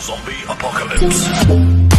Zombie Apocalypse.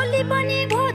डोली बने घोड़ी